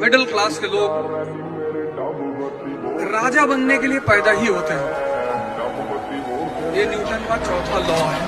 Middle class के लोग राजा बनने के लिए पैदा ही होते हैं। ये न्यूटन का चौथा लॉ है।